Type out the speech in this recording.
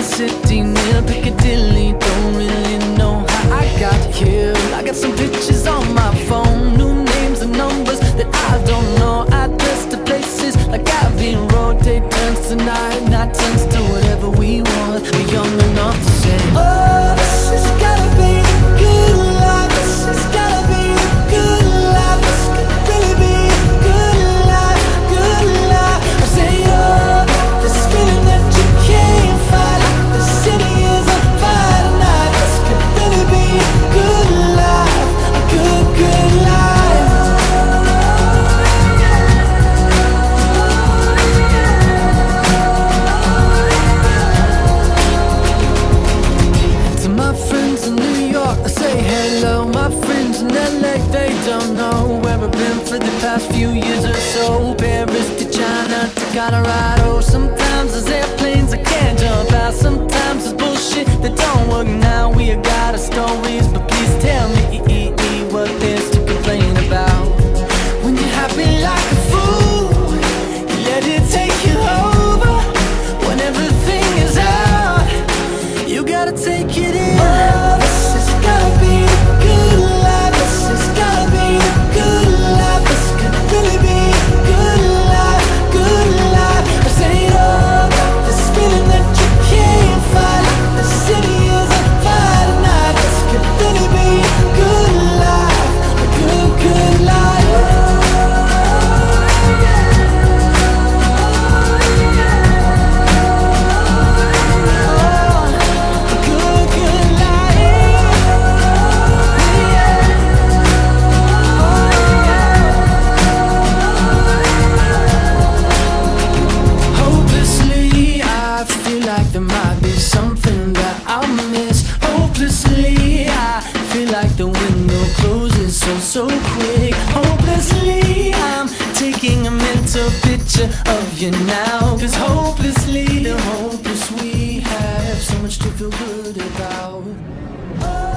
the city near Piccadilly. Don't really know how I got here. I got some pictures on my don't know where I've been for the past few years or so. Paris to China to Colorado. Sometimes there's airplanes I can't jump out. Sometimes there's bullshit that don't work. Now we got our stories, but please tell me what there's to complain about. When you're happy like a fool, you let it take you over. When everything is out. You gotta take something that I miss. Hopelessly, I feel like the window closes so, so quick. Hopelessly, I'm taking a mental picture of you now. Cause hopelessly, the hopeless we have so much to feel good about. Oh.